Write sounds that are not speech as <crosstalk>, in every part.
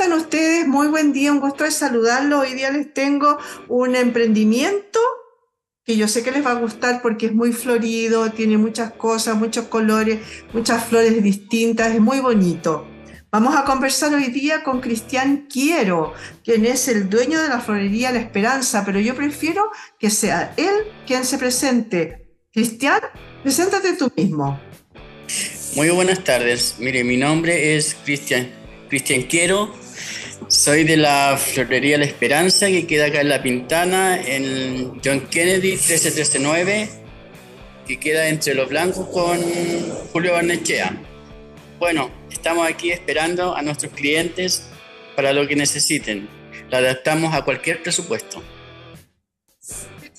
están ustedes? Muy buen día, un gusto de saludarlos. Hoy día les tengo un emprendimiento que yo sé que les va a gustar porque es muy florido, tiene muchas cosas, muchos colores, muchas flores distintas, es muy bonito. Vamos a conversar hoy día con Cristian Quiero, quien es el dueño de la florería La Esperanza, pero yo prefiero que sea él quien se presente. Cristian, preséntate tú mismo. Muy buenas tardes. Mire, mi nombre es Cristian Cristian Quiero. Soy de la florería La Esperanza, que queda acá en La Pintana, en John Kennedy 1339, que queda entre Los Blancos con Julio Barnechea. Bueno, estamos aquí esperando a nuestros clientes para lo que necesiten. La adaptamos a cualquier presupuesto.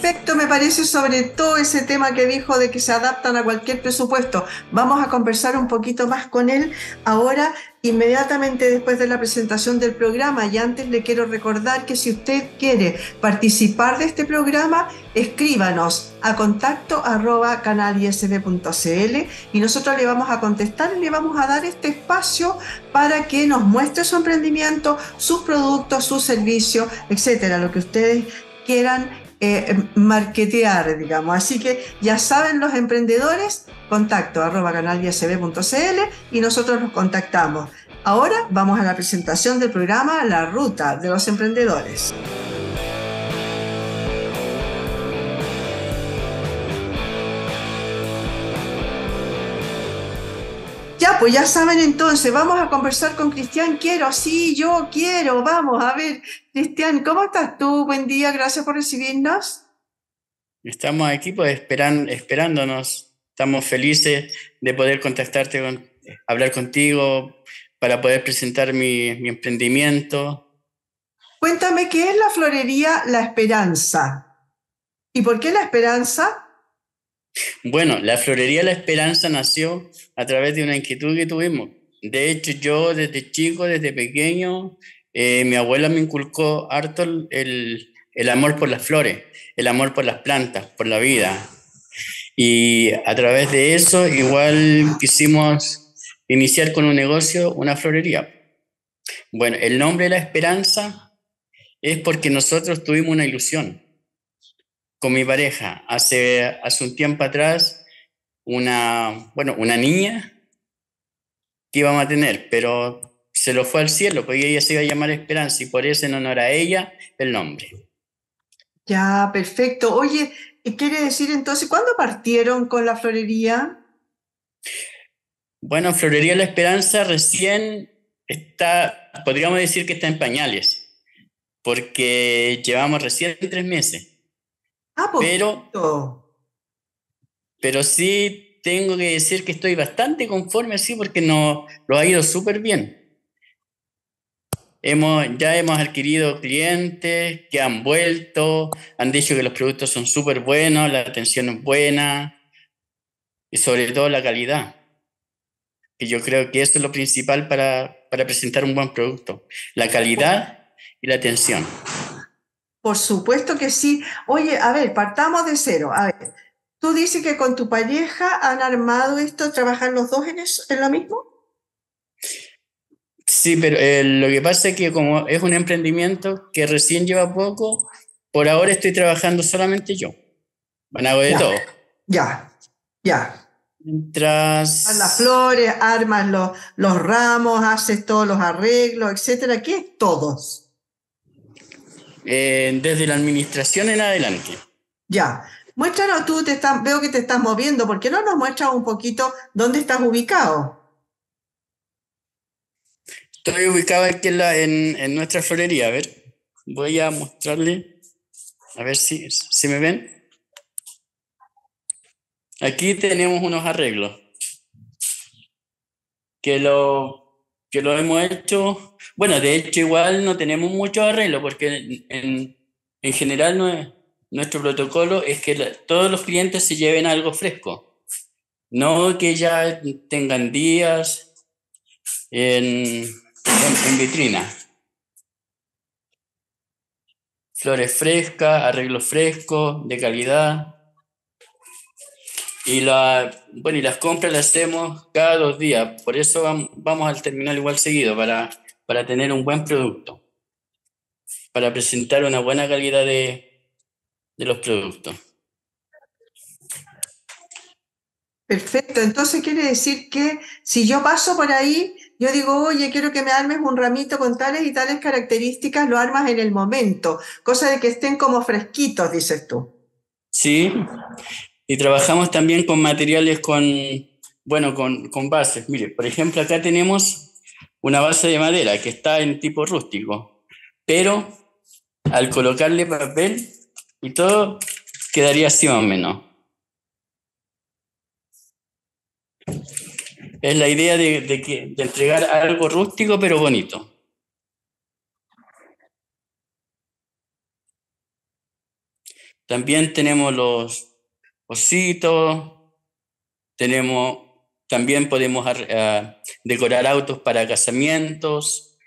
Perfecto, me parece sobre todo ese tema que dijo de que se adaptan a cualquier presupuesto. Vamos a conversar un poquito más con él ahora, inmediatamente después de la presentación del programa. Y antes le quiero recordar que si usted quiere participar de este programa, escríbanos a contacto arroba canalisb.cl y nosotros le vamos a contestar y le vamos a dar este espacio para que nos muestre su emprendimiento, sus productos, su servicio, etcétera, lo que ustedes quieran eh, marketear, digamos. Así que ya saben los emprendedores, contacto arroba canaliasb.cl y nosotros los contactamos. Ahora vamos a la presentación del programa La Ruta de los Emprendedores. Ya, pues ya saben entonces, vamos a conversar con Cristian. Quiero, sí, yo quiero, vamos a ver. Cristian, ¿cómo estás tú? Buen día, gracias por recibirnos. Estamos aquí pues esperan, esperándonos. Estamos felices de poder contactarte, con, hablar contigo para poder presentar mi, mi emprendimiento. Cuéntame, ¿qué es la florería La Esperanza? ¿Y por qué La Esperanza? Bueno, la Florería La Esperanza nació a través de una inquietud que tuvimos. De hecho, yo desde chico, desde pequeño, eh, mi abuela me inculcó harto el, el amor por las flores, el amor por las plantas, por la vida. Y a través de eso, igual quisimos iniciar con un negocio, una florería. Bueno, el nombre la esperanza es porque nosotros tuvimos una ilusión con mi pareja hace, hace un tiempo atrás, una, bueno, una niña que íbamos a tener, pero se lo fue al cielo, porque ella se iba a llamar Esperanza y por eso en honor a ella el nombre. Ya, perfecto. Oye, ¿quiere decir entonces cuándo partieron con la florería? Bueno, Florería La Esperanza recién está, podríamos decir que está en pañales, porque llevamos recién tres meses. Ah, pero, pero sí tengo que decir que estoy bastante conforme así porque no, lo ha ido súper bien. Hemos, ya hemos adquirido clientes que han vuelto, han dicho que los productos son súper buenos, la atención es buena y sobre todo la calidad. Y yo creo que eso es lo principal para, para presentar un buen producto, la calidad y la atención. Por supuesto que sí. Oye, a ver, partamos de cero. A ver, tú dices que con tu pareja han armado esto, trabajan los dos en, eso, en lo mismo. Sí, pero eh, lo que pasa es que como es un emprendimiento que recién lleva poco, por ahora estoy trabajando solamente yo. Van hago de todo. Ya, ya. Mientras... Las flores, armas los, los ramos, haces todos los arreglos, etcétera. ¿Qué es todos? Eh, desde la administración en adelante. Ya. Muéstranos tú, te estás, veo que te estás moviendo. ¿Por qué no nos muestras un poquito dónde estás ubicado? Estoy ubicado aquí en, la, en, nuestra florería. A ver, voy a mostrarle. A ver si, si me ven. Aquí tenemos unos arreglos que lo, que lo hemos hecho bueno, de hecho igual no tenemos mucho arreglo porque en, en general nuestro protocolo es que todos los clientes se lleven algo fresco, no que ya tengan días en, en, vitrina. Flores frescas, arreglo fresco, de calidad. Y, la, bueno, y las compras las hacemos cada dos días, por eso vamos al terminal igual seguido, para para tener un buen producto, para presentar una buena calidad de, de los productos. Perfecto, entonces quiere decir que si yo paso por ahí, yo digo, oye, quiero que me armes un ramito con tales y tales características, lo armas en el momento, cosa de que estén como fresquitos, dices tú. Sí, y trabajamos también con materiales con, bueno, con, con bases. Mire, por ejemplo, acá tenemos una base de madera que está en tipo rústico, pero al colocarle papel y todo, quedaría así más o menos. Es la idea de, que, de entregar algo rústico pero bonito. También tenemos los ositos, tenemos, también podemos decorar autos para casamientos,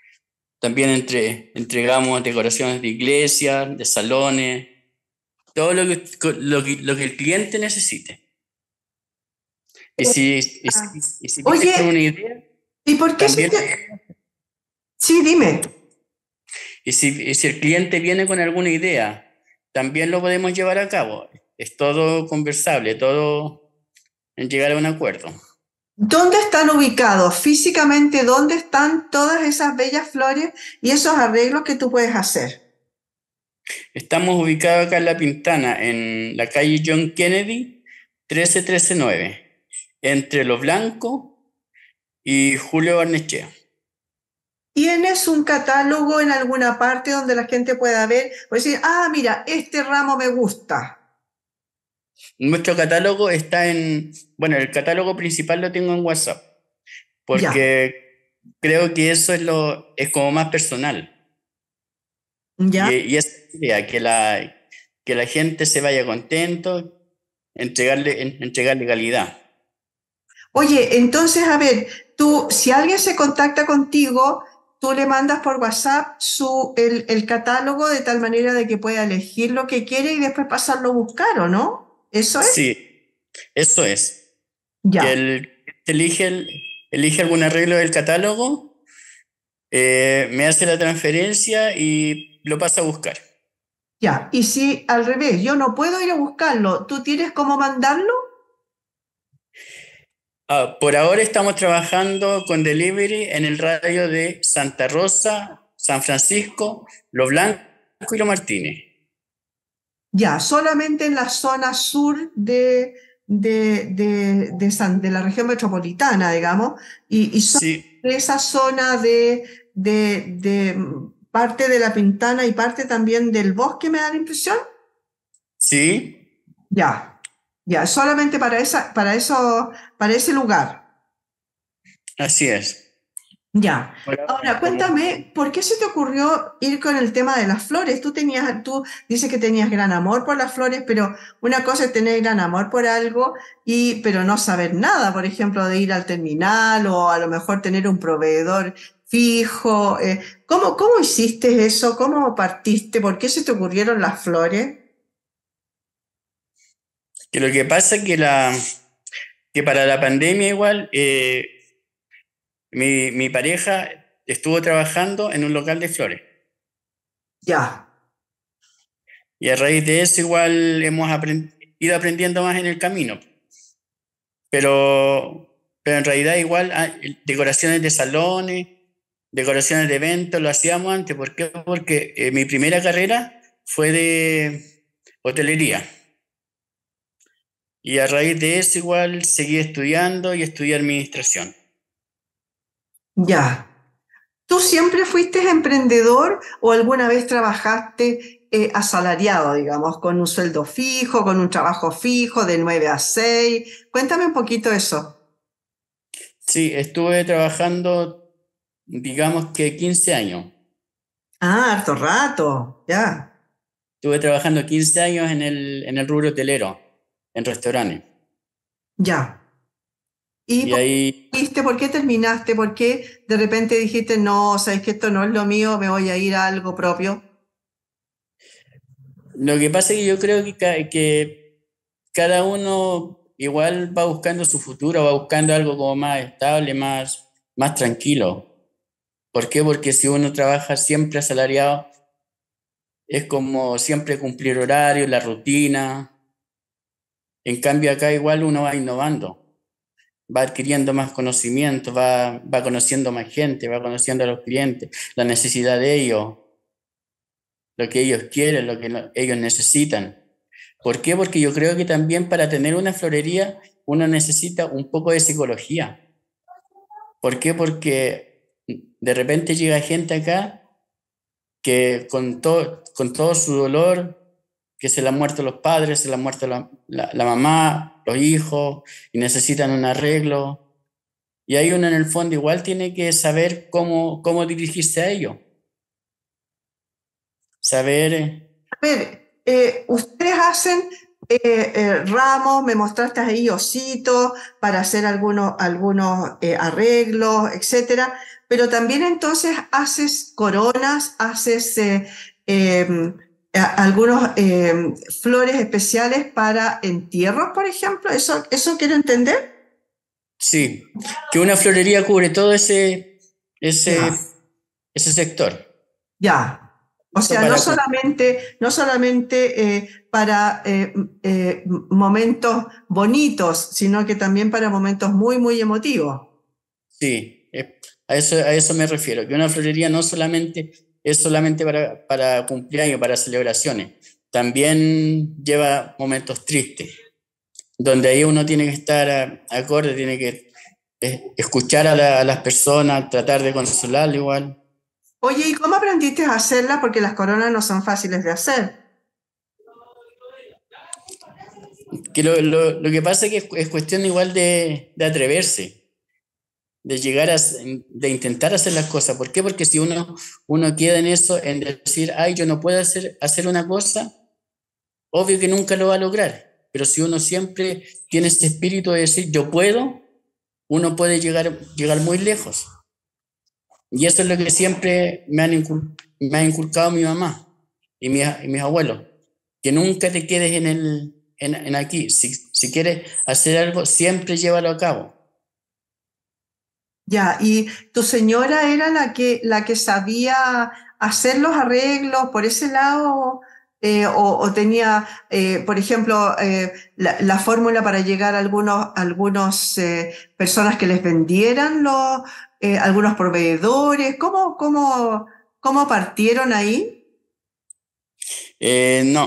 también entre, entregamos decoraciones de iglesias, de salones, todo lo que, lo que el cliente necesite. Y si, y, si Oye, una idea, ¿y por qué? Sí, dime. Y si, si el cliente viene con alguna idea, también lo podemos llevar a cabo. Es todo conversable, todo en llegar a un acuerdo. ¿Dónde están ubicados físicamente? ¿Dónde están todas esas bellas flores y esos arreglos que tú puedes hacer? Estamos ubicados acá en La Pintana, en la calle John Kennedy, 13139 entre Lo Blanco y Julio Barnechea. ¿Tienes un catálogo en alguna parte donde la gente pueda ver o decir, ah, mira, este ramo me gusta? Nuestro catálogo está en, bueno, el catálogo principal lo tengo en WhatsApp, porque creo que eso es lo, es como más personal. ¿Ya? Y, es que la, que la gente se vaya contento, entregarle, entregarle calidad. Oye, entonces, a ver, tú, si alguien se contacta contigo, tú le mandas por WhatsApp su, el, catálogo de tal manera de que pueda elegir lo que quiere y después pasarlo a buscar, ¿o no? ¿Eso es? Sí, eso es. Ya. él elige, elige algún arreglo del catálogo, eh, me hace la transferencia y lo pasa a buscar. Ya, y si al revés, yo no puedo ir a buscarlo, ¿tú tienes cómo mandarlo? Ah, por ahora estamos trabajando con delivery en el radio de Santa Rosa, San Francisco, Lo Blanco y Lo Martínez. Ya, solamente en la zona sur de, de, de, la región metropolitana, digamos, y, y esa zona de, de, parte de la Pintana y parte también del bosque, me da la impresión. Sí. Ya, ya, solamente para, esa, para, eso, para ese lugar. Así es. Ya. Ahora, cuéntame, ¿por qué se te ocurrió ir con el tema de las flores? Tú tenías, tú dices que tenías gran amor por las flores, pero una cosa es tener gran amor por algo y, pero no saber nada, por ejemplo, de ir al terminal o a lo mejor tener un proveedor fijo. Eh, ¿cómo, ¿Cómo hiciste eso? ¿Cómo partiste? ¿Por qué se te ocurrieron las flores? Que lo que pasa es que, la, que para la pandemia igual, eh, mi, mi, pareja estuvo trabajando en un local de flores. Ya. Y a raíz de eso igual hemos ido aprendiendo más en el camino. Pero, pero en realidad igual decoraciones de salones, decoraciones de eventos, lo hacíamos antes. ¿Por qué? Porque eh, mi primera carrera fue de hotelería. Y a raíz de eso igual seguí estudiando y estudié administración. Ya. ¿Tú siempre fuiste emprendedor o alguna vez trabajaste eh, asalariado, digamos, con un sueldo fijo, con un trabajo fijo de 9 a 6? Cuéntame un poquito eso. Sí, estuve trabajando, digamos que 15 años. Ah, harto rato, ya. Estuve trabajando 15 años en el, en el rubro hotelero en restaurantes. Ya. ¿Y, por, ahí... por qué terminaste? ¿Por qué de repente dijiste, no, sabes que esto no es lo mío, me voy a ir a algo propio? Lo que pasa es que yo creo que, que cada uno igual va buscando su futuro, va buscando algo como más estable, más, más tranquilo. ¿Por qué? Porque si uno trabaja siempre asalariado, es como siempre cumplir horario, la rutina. En cambio acá igual uno va innovando, va adquiriendo más conocimiento, va, va conociendo más gente, va conociendo a los clientes, la necesidad de ellos, lo que ellos quieren, lo que ellos necesitan. ¿Por qué? Porque yo creo que también para tener una florería uno necesita un poco de psicología. ¿Por qué? Porque de repente llega gente acá que con, todo con todo su dolor, que se le han muerto los padres, se le han muerto la, la, mamá, los hijos, y necesitan un arreglo. Y ahí uno en el fondo igual tiene que saber cómo, cómo dirigirse a ello. Saber... Eh, a ver, eh, ustedes hacen eh, ramos, me mostraste ahí ositos para hacer algunos, algunos arreglos, etcétera pero también entonces haces coronas, haces eh, algunos em, flores especiales para entierros, por ejemplo. ¿Eso, ¿Eso quiero entender? Sí, que una florería cubre todo ese, ese, ese sector. Ya. O sea, no solamente, no solamente eh, para eh, momentos bonitos, sino que también para momentos muy, muy emotivos. Sí, a eso, a eso me refiero, que una florería no solamente es solamente para, para cumpleaños, para celebraciones, también lleva momentos tristes, donde ahí uno tiene que estar acorde, tiene que eh, escuchar a, las personas, tratar de consolarle igual. Oye, ¿y cómo aprendiste a hacerla? Porque las coronas no son fáciles de hacer. Que lo, lo, que pasa es que es, cuestión igual de, de atreverse de llegar a, de intentar hacer las cosas. ¿Por qué? Porque si uno, uno queda en eso, en decir, ay, yo no puedo hacer, hacer una cosa, obvio que nunca lo va a lograr. Pero si uno siempre tiene este espíritu de decir, yo puedo, uno puede llegar, llegar muy lejos. Y eso es lo que siempre me han, me ha inculcado mi mamá y, mi, y mis abuelos, que nunca te quedes en, el, en aquí. Si, si quieres hacer algo, siempre llévalo a cabo ya, y tu señora era la que, la que sabía hacer los arreglos por ese lado, eh, o, tenía, eh, por ejemplo, eh, la, fórmula para llegar a algunos, personas que les vendieran algunos proveedores. ¿Cómo, cómo, cómo partieron ahí? no,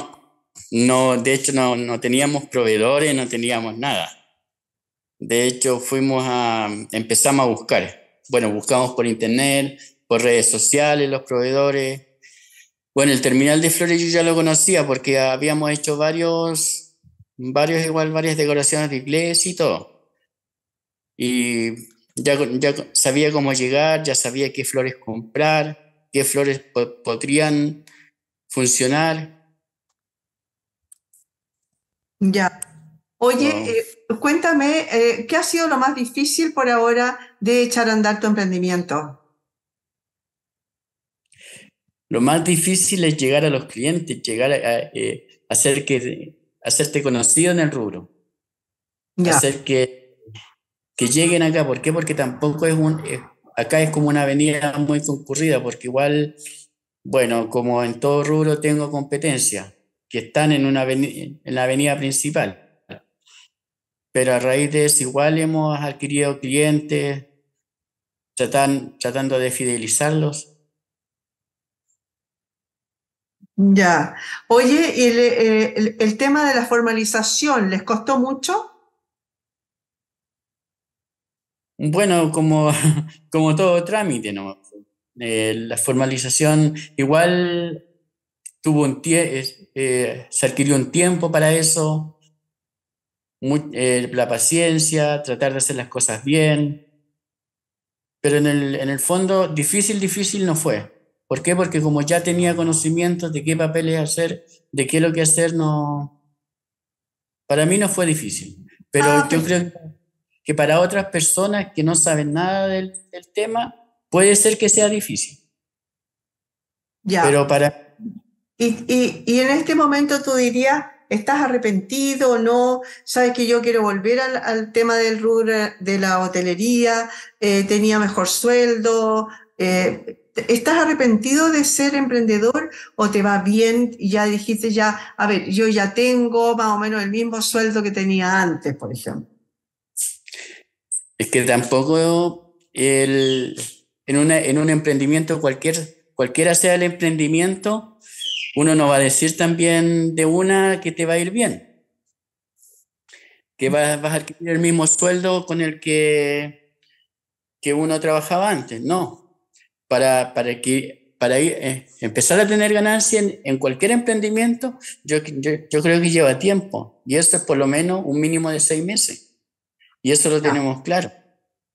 no, de hecho no, no teníamos proveedores, no teníamos nada. De hecho, fuimos a, empezamos a buscar. Bueno, buscamos por internet, por redes sociales, los proveedores. Bueno, el terminal de flores yo ya lo conocía porque habíamos hecho varios, varios igual, varias decoraciones de iglesia y todo. Y ya, ya sabía cómo llegar, ya sabía qué flores comprar, qué flores podrían funcionar. Ya. Oye, eh, cuéntame, eh, ¿qué ha sido lo más difícil por ahora de echar a andar tu emprendimiento? Lo más difícil es llegar a los clientes, llegar a, eh, hacer que, hacerte conocido en el rubro. Hacer que, que lleguen acá. ¿Por qué? Porque tampoco es un... acá es como una avenida muy concurrida, porque igual, bueno, como en todo rubro tengo competencia, que están en, una en la avenida principal pero a raíz de eso igual hemos adquirido clientes, tratando de fidelizarlos. Ya. Oye, el, el, el, tema de la formalización, ¿les costó mucho? Bueno, como, <laughs> como todo trámite, ¿no? Eh, la formalización igual tuvo un eh, se adquirió un tiempo para eso, eh, la paciencia, tratar de hacer las cosas bien. Pero en el, en el fondo, difícil, difícil no fue. ¿Por qué? Porque como ya tenía conocimientos de qué papeles hacer, de qué es lo que hacer, no. Para mí no fue difícil. Pero ah, yo creo que para otras personas que no saben nada del, del tema, puede ser que sea difícil. Ya. Pero para. Y, y, y en este momento tú dirías ¿Estás arrepentido o no? ¿Sabes que yo quiero volver al, tema del rubro de la hotelería? Eh, ¿Tenía mejor sueldo? eh, ¿estás arrepentido de ser emprendedor o te va bien ya dijiste ya, a ver, yo ya tengo más o menos el mismo sueldo que tenía antes, por ejemplo? Es que tampoco el, en, en un emprendimiento, cualquier, cualquiera sea el emprendimiento, uno no va a decir también de una que te va a ir bien que vas, vas, a adquirir el mismo sueldo con el que, que uno trabajaba antes. No, para, para, que, para ir, eh, empezar a tener ganancia en, cualquier emprendimiento, yo, yo, creo que lleva tiempo. Y eso es por lo menos un mínimo de seis meses. Y eso lo tenemos claro.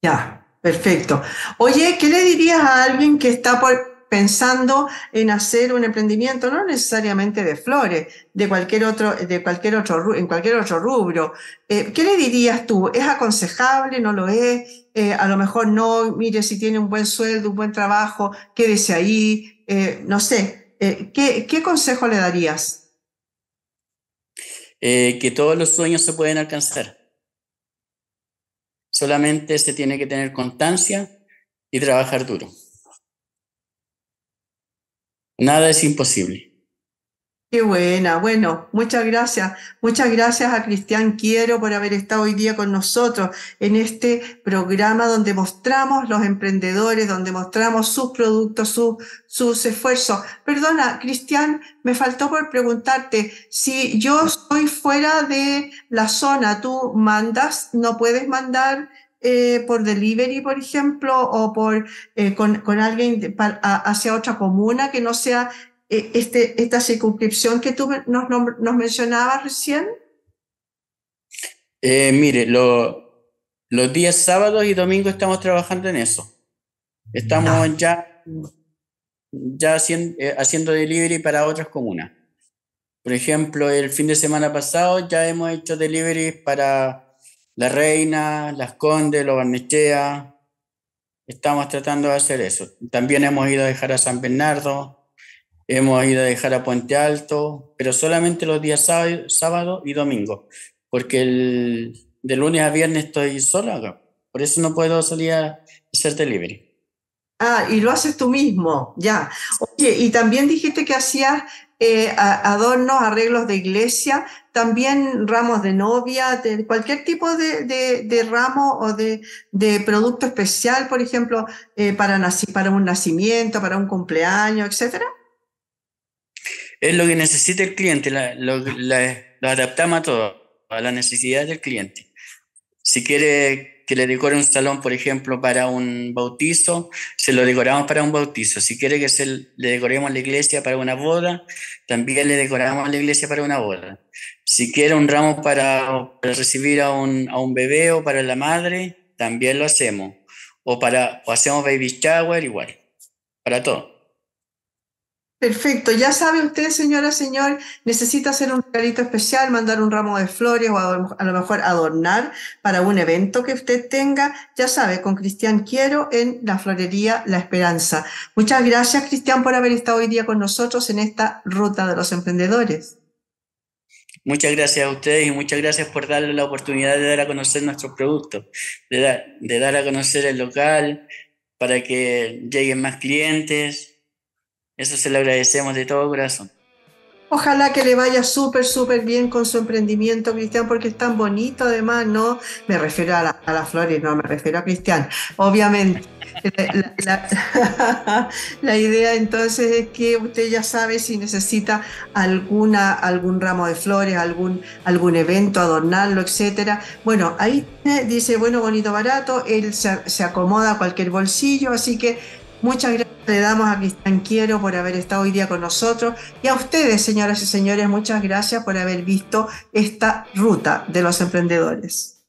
Ya, perfecto. Oye, ¿qué le dirías a alguien que está por, pensando en hacer un emprendimiento, no necesariamente de flores, de cualquier otro, de cualquier otro, en cualquier otro rubro. Eh, ¿Qué le dirías tú? ¿Es aconsejable? ¿No lo es? Eh, a lo mejor no, mire, si tiene un buen sueldo, un buen trabajo, quédese ahí, eh, no sé. ¿qué, ¿Qué consejo le darías? que todos los sueños se pueden alcanzar. Solamente se tiene que tener constancia y trabajar duro. Nada es imposible. Qué buena. Bueno, muchas gracias. Muchas gracias a Cristian Quiero por haber estado hoy día con nosotros en este programa donde mostramos los emprendedores, donde mostramos sus productos, sus esfuerzos. Perdona, Cristian, me faltó por preguntarte, si yo estoy fuera de la zona, ¿tú mandas, no puedes mandar eh, por delivery, por ejemplo, o por eh, con, con, alguien hacia otra comuna que no sea eh, este, esta circunscripción que tú nos, nos mencionabas recién? mire, lo, los días sábados y domingos estamos trabajando en eso. Estamos ya, ya haciendo, haciendo delivery para otras comunas. Por ejemplo, el fin de semana pasado ya hemos hecho delivery para la Reina, Las Condes, Los Barnechea. Estamos tratando de hacer eso. También hemos ido a dejar a San Bernardo, hemos ido a dejar a Puente Alto, pero solamente los días sábado, y domingo, porque el, de lunes a viernes estoy solo acá. Por eso no puedo salir a hacer delivery. Ah, y lo haces tú mismo, ya. Oye, y también dijiste que hacías eh, adornos, arreglos de iglesia, también ramos de novia, de cualquier tipo de, de, ramo o de, de, producto especial, por ejemplo, eh, para, para un nacimiento, para un cumpleaños, etcétera. Es lo que necesita el cliente, lo, adaptamos a todo, a la necesidad del cliente. Si quiere que le decore un salón, por ejemplo, para un bautizo, se lo decoramos para un bautizo. Si quiere que se le decoremos la iglesia para una boda, también le decoramos la iglesia para una boda. Si quiere un ramo para, recibir a un, a un, bebé o para la madre, también lo hacemos. O, para, o hacemos baby shower, igual. Para todo. Perfecto, ya sabe usted, señora, señor, necesita hacer un regalito especial, mandar un ramo de flores o a, lo mejor adornar para un evento que usted tenga, ya sabe, con Cristian Quiero en la Florería La Esperanza. Muchas gracias, Cristian, por haber estado hoy día con nosotros en esta ruta de los emprendedores. Muchas gracias a ustedes y muchas gracias por darle la oportunidad de dar a conocer nuestros productos, de, de dar a conocer el local para que lleguen más clientes eso se lo agradecemos de todo corazón. Ojalá que le vaya súper, súper bien con su emprendimiento, Cristian, porque es tan bonito además, ¿no? Me refiero a, la, a las flores, no me refiero a Cristian. Obviamente, <laughs> <laughs> la, idea entonces es que usted ya sabe si necesita alguna, algún ramo de flores, algún, algún evento, adornarlo, etcétera. Bueno, ahí dice, bueno, bonito, barato, él se acomoda a cualquier bolsillo, así que Muchas gracias le damos a Cristian Quiero por haber estado hoy día con nosotros y a ustedes, señoras y señores, muchas gracias por haber visto esta ruta de los emprendedores.